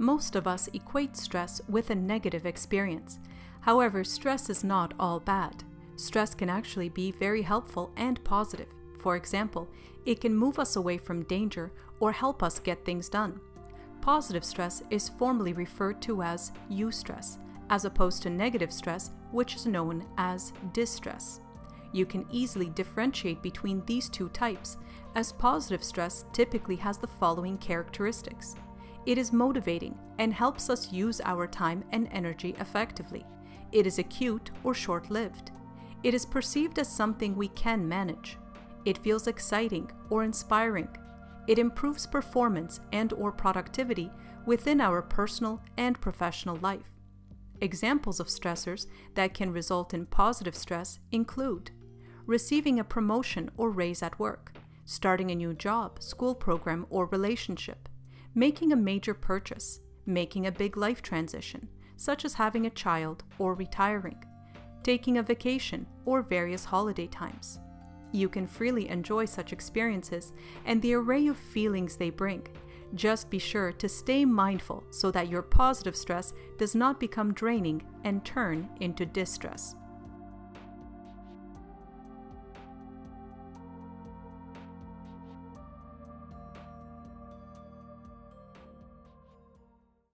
Most of us equate stress with a negative experience. However, stress is not all bad. Stress can actually be very helpful and positive. For example, it can move us away from danger or help us get things done. Positive stress is formally referred to as eustress, as opposed to negative stress, which is known as distress. You can easily differentiate between these two types, as positive stress typically has the following characteristics. It is motivating and helps us use our time and energy effectively. It is acute or short lived. It is perceived as something we can manage. It feels exciting or inspiring. It improves performance and or productivity within our personal and professional life. Examples of stressors that can result in positive stress include receiving a promotion or raise at work, starting a new job, school program, or relationship, making a major purchase, making a big life transition, such as having a child or retiring, taking a vacation, or various holiday times. You can freely enjoy such experiences and the array of feelings they bring. Just be sure to stay mindful so that your positive stress does not become draining and turn into distress.